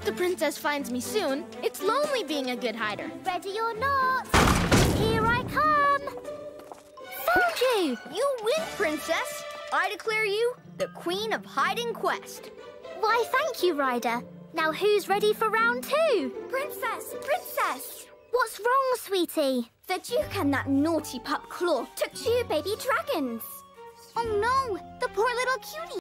Hope the princess finds me soon. It's lonely being a good hider. Ready or not, here I come. Found you. You win, princess. I declare you the queen of hiding quest. Why, thank you, Ryder. Now who's ready for round two? Princess, princess! What's wrong, sweetie? The Duke and that naughty pup Claw took two baby dragons. Oh no, the poor little cutie.